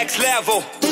next level.